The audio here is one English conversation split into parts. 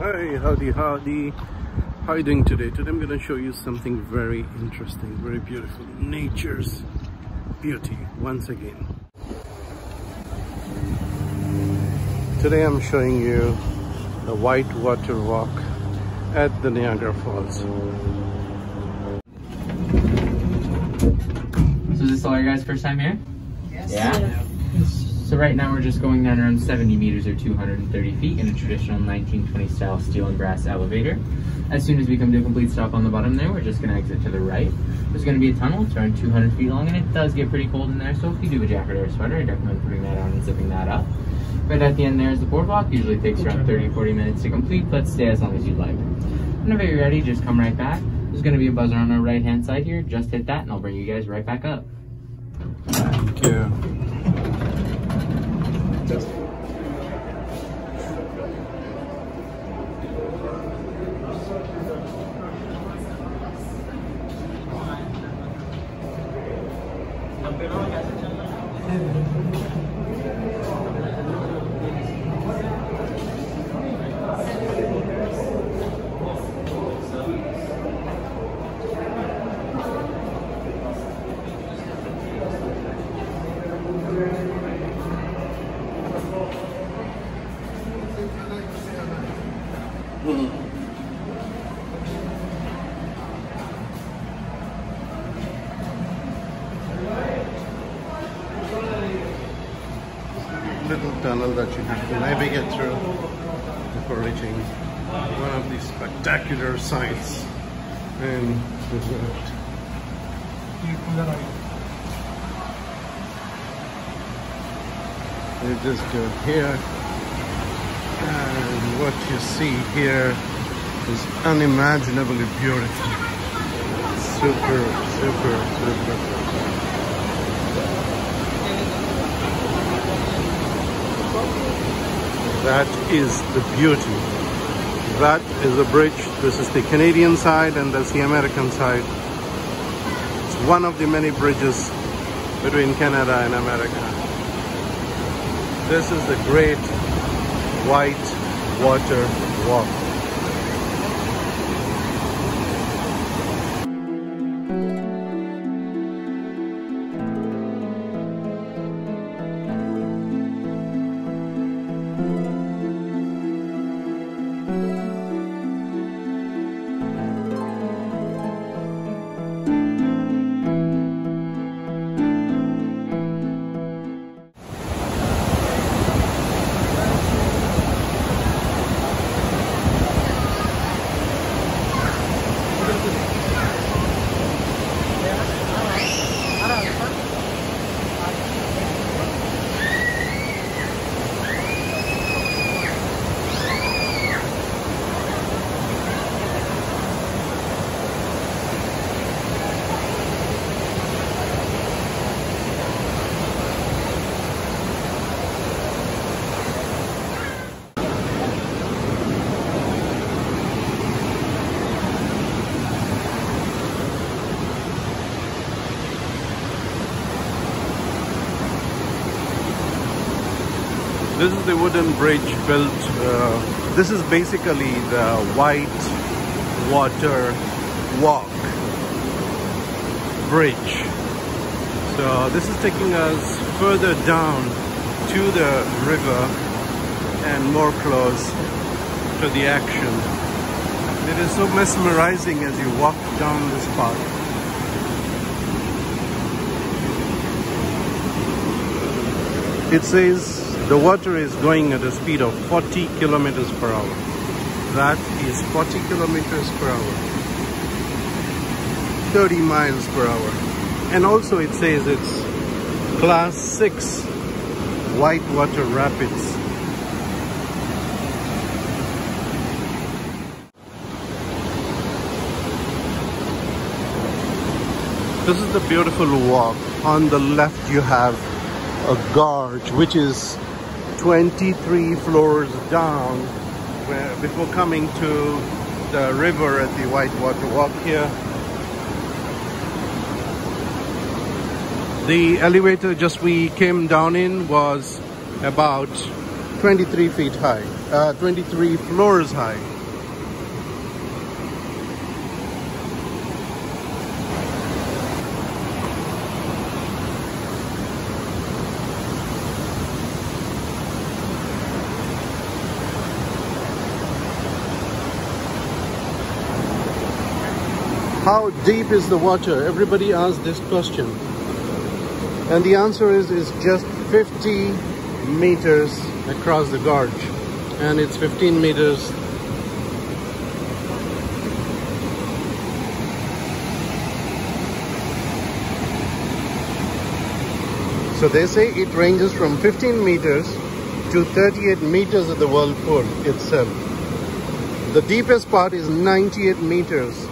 Hey, howdy, howdy. How are you doing today? Today I'm going to show you something very interesting, very beautiful. Nature's beauty, once again. Today I'm showing you the white water walk at the Niagara Falls. So is this all your guys' first time here? Yes. Yeah? So right now we're just going down around 70 meters or 230 feet in a traditional 1920 style steel and brass elevator. As soon as we come to a complete stop on the bottom there, we're just gonna exit to the right. There's gonna be a tunnel, it's around 200 feet long, and it does get pretty cold in there, so if you do a jacket or a sweater, I recommend putting that on and zipping that up. Right at the end there is the boardwalk, usually takes around 30-40 minutes to complete, but stay as long as you'd like. Whenever you're ready, just come right back. There's gonna be a buzzer on our right hand side here, just hit that and I'll bring you guys right back up. Thank you. Little tunnel that you have to navigate through before reaching one of these spectacular sights in. You just go here and what you see here is unimaginably beautiful. Super, super, super. That is the beauty. That is the bridge. This is the Canadian side and that's the American side. It's one of the many bridges between Canada and America. This is the Great White Water Walk. Wooden bridge built. Uh, this is basically the white water walk bridge. So this is taking us further down to the river and more close to the action. It is so mesmerizing as you walk down this path. It says the water is going at a speed of 40 kilometers per hour. That is 40 kilometers per hour. 30 miles per hour. And also it says it's class 6 whitewater rapids. This is the beautiful walk. On the left you have a gorge which is 23 floors down before coming to the river at the Whitewater Walk here. The elevator just we came down in was about 23 feet high. uh, 23 floors high. How deep is the water? Everybody asks this question. And the answer is, is just 50 meters across the gorge. And it's 15 meters So they say it ranges from 15 meters to 38 meters of the whirlpool itself. The deepest part is 98 meters.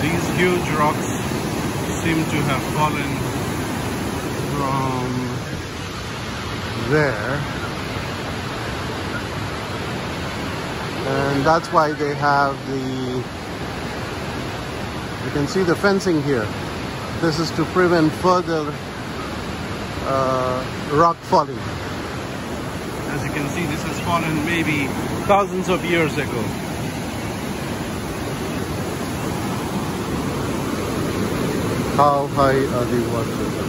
These huge rocks seem to have fallen from there. And that's why they have the, you can see the fencing here. This is to prevent further uh, rock falling. As you can see, this has fallen maybe thousands of years ago. How high are the water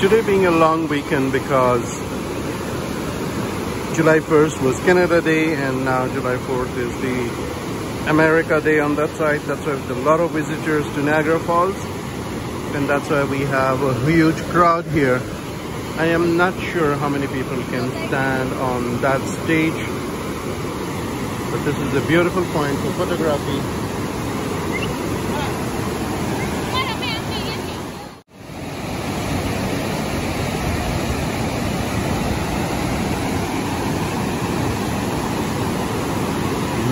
Today being a long weekend because July 1st was Canada Day and now July 4th is the America Day on that side. That's why a lot of visitors to Niagara Falls and that's why we have a huge crowd here. I am not sure how many people can stand on that stage but this is a beautiful point for photography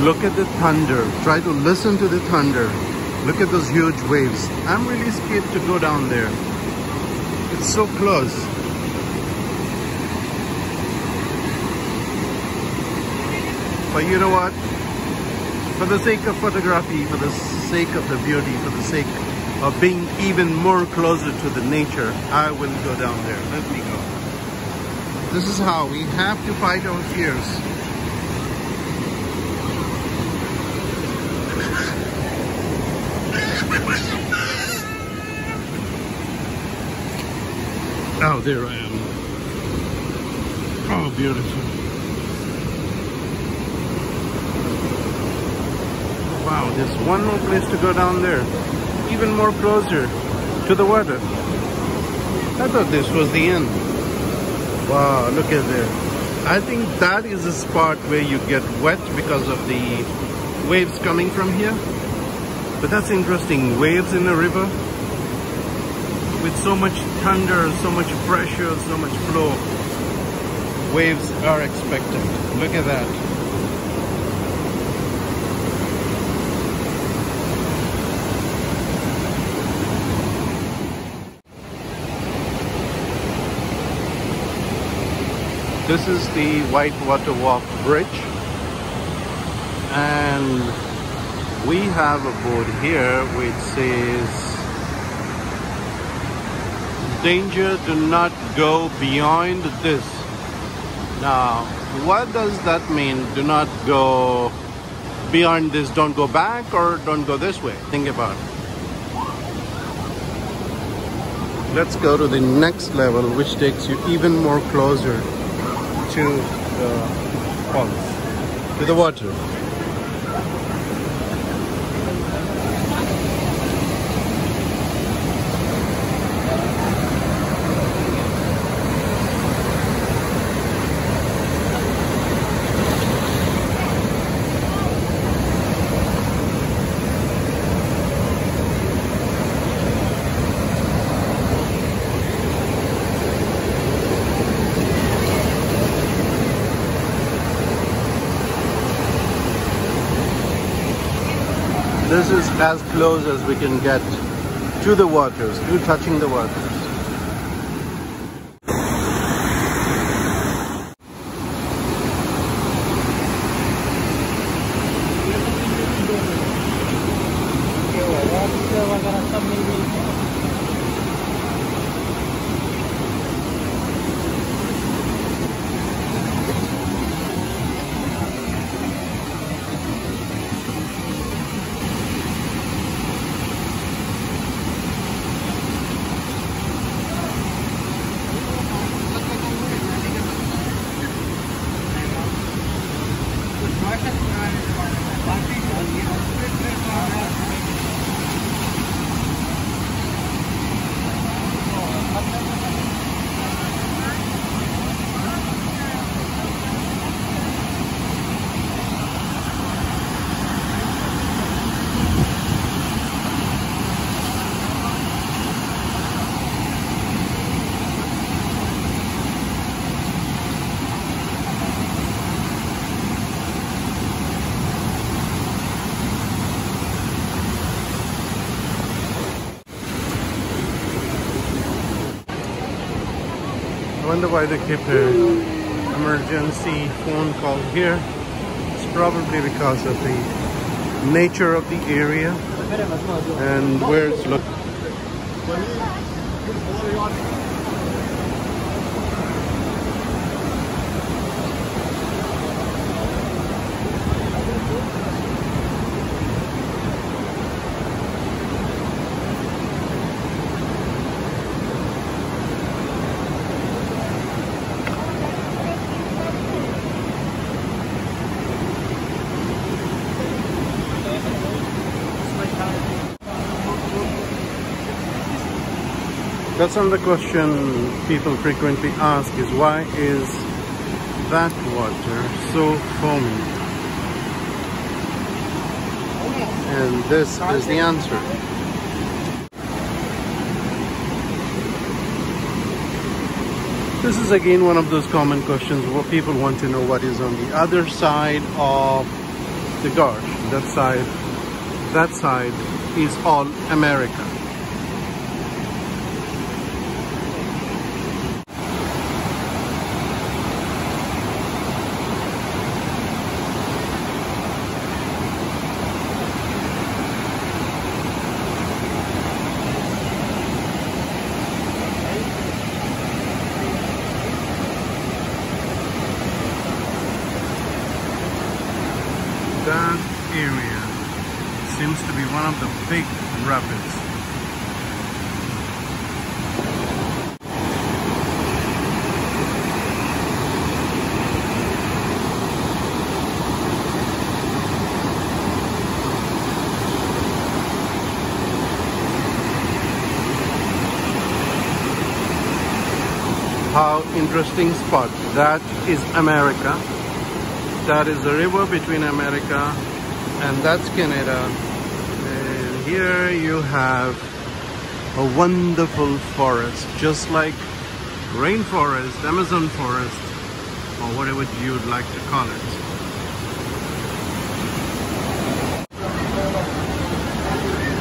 Look at the thunder. Try to listen to the thunder. Look at those huge waves. I'm really scared to go down there. It's so close. But you know what? For the sake of photography, for the sake of the beauty, for the sake of being even more closer to the nature, I will go down there. Let me go. This is how we have to fight our fears. Oh, there I am. Oh, beautiful. Wow, there's one more place to go down there. Even more closer to the water. I thought this was the end. Wow, look at there. I think that is the spot where you get wet because of the waves coming from here. But that's interesting. Waves in the river with so much thunder, so much pressure, so much flow. Waves are expected. Look at that. This is the Whitewater Walk Bridge. And we have a board here which says danger do not go beyond this. Now what does that mean? Do not go beyond this don't go back or don't go this way? Think about it. Let's go to the next level which takes you even more closer to the falls to the water. This as close as we can get to the waters, to touching the waters. I wonder why they keep an emergency phone call here. It's probably because of the nature of the area and where it's located. That's another question people frequently ask is why is that water so foamy? And this is the answer. This is again one of those common questions where people want to know what is on the other side of the gorge. That side, that side is all America. that area seems to be one of the big rapids. How interesting spot. That is America that is the river between America and that's Canada. Here you have a wonderful forest, just like rainforest, Amazon forest, or whatever you'd like to call it.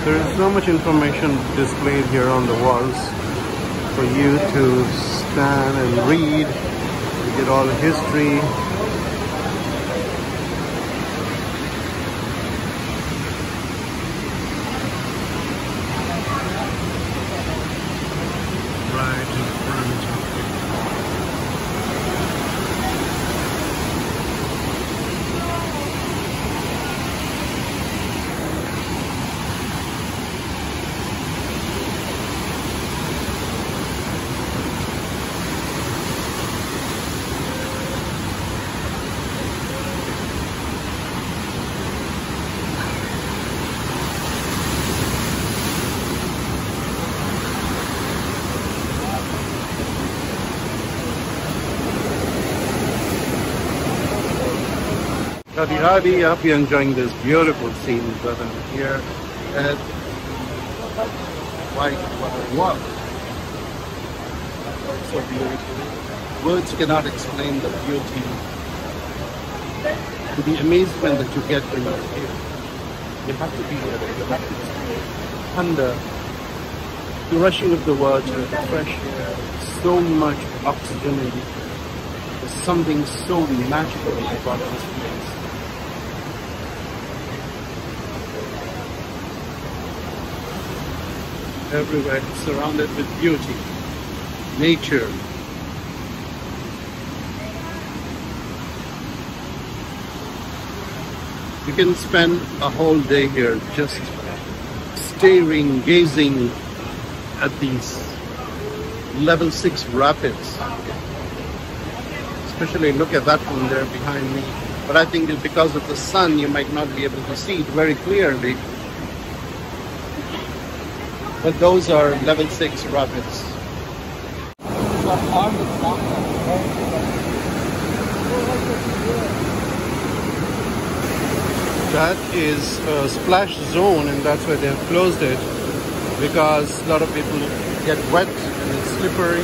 There is so much information displayed here on the walls for you to stand and read. You get all the history, I hope you're enjoying this beautiful scene that I'm here at Whitewater Walk. So beautiful. Words cannot explain the beauty, the amazement that you get when you're here. You have to be here. You have to be under the rushing of the water, the fresh air, so much oxygen in air. There's something so magical about this place. Everywhere surrounded with beauty, nature. You can spend a whole day here just staring, gazing at these level 6 rapids. Especially look at that one there behind me. But I think it's because of the sun you might not be able to see it very clearly. But those are level 6 rapids. That is a splash zone and that's why they have closed it because a lot of people get wet and it's slippery.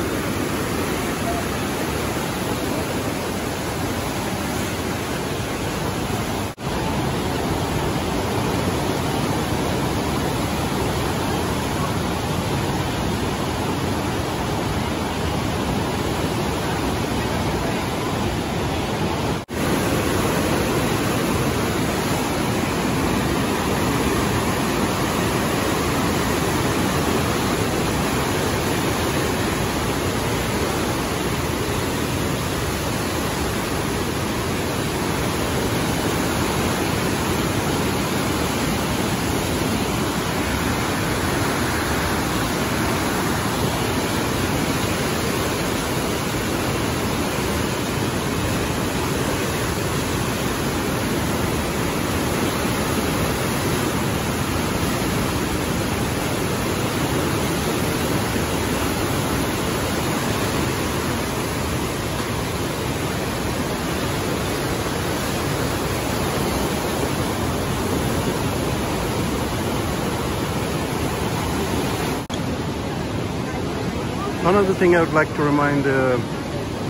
Another thing I would like to remind uh,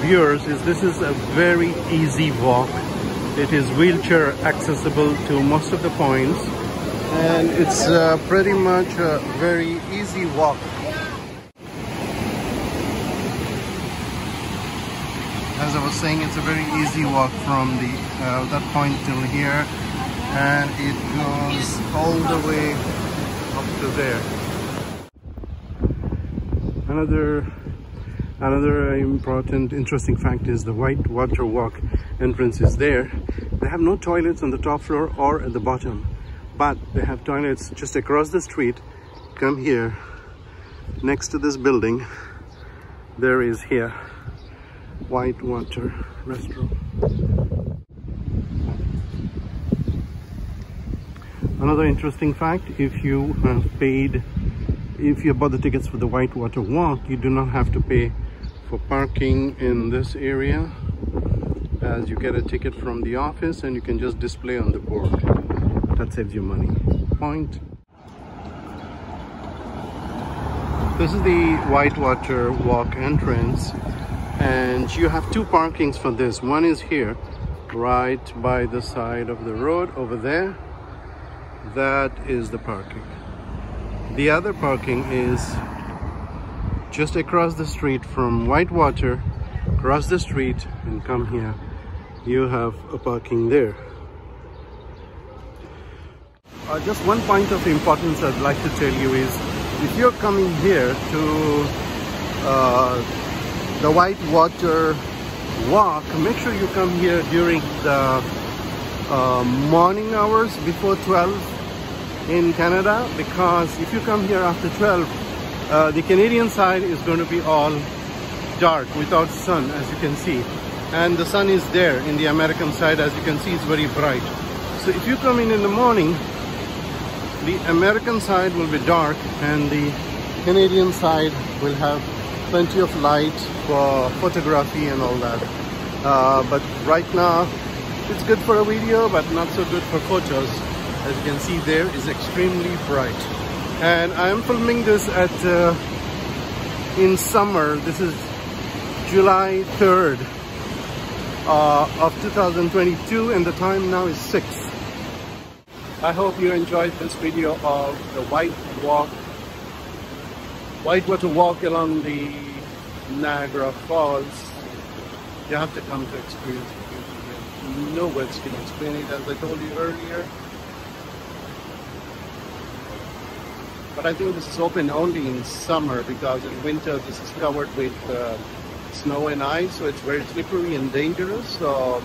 viewers is this is a very easy walk. It is wheelchair accessible to most of the points and it's uh, pretty much a very easy walk. As I was saying, it's a very easy walk from the uh, that point till here and it goes all the way up to there another another important interesting fact is the white water walk entrance is there. They have no toilets on the top floor or at the bottom but they have toilets just across the street. Come here. Next to this building there is here white water restaurant another interesting fact if you have paid if you bought the tickets for the Whitewater Walk, you do not have to pay for parking in this area as you get a ticket from the office and you can just display on the board. That saves you money. Point. This is the Whitewater Walk entrance and you have two parkings for this. One is here, right by the side of the road over there. That is the parking. The other parking is just across the street from Whitewater, cross the street and come here. You have a parking there. Uh, just one point of importance I'd like to tell you is if you're coming here to uh, the Whitewater walk, make sure you come here during the uh, morning hours before 12 in Canada because if you come here after 12 uh, the Canadian side is going to be all dark without sun as you can see. And the sun is there in the American side as you can see it's very bright. So if you come in in the morning the American side will be dark and the Canadian side will have plenty of light for photography and all that. Uh, but right now It's good for a video, but not so good for photos. As you can see there is extremely bright. And I am filming this at uh, in summer. This is July 3rd uh, of 2022 and the time now is 6. I hope you enjoyed this video of the White Walk, Whitewater Walk along the Niagara Falls. You have to come to experience it. No words can explain it as I told you earlier. But I think this is open only in summer because in winter this is covered with uh, snow and ice, so it's very slippery and dangerous. So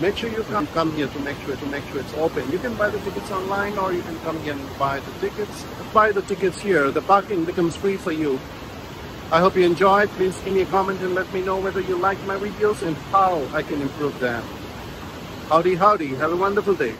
make sure you come, come here to make sure to make sure it's open. You can buy the tickets online or you can come here and buy the tickets. Buy the tickets here. The parking becomes free for you. I hope you enjoyed. Please give me a comment and let me know whether you like my videos and how I can improve them. Howdy, howdy. Have a wonderful day.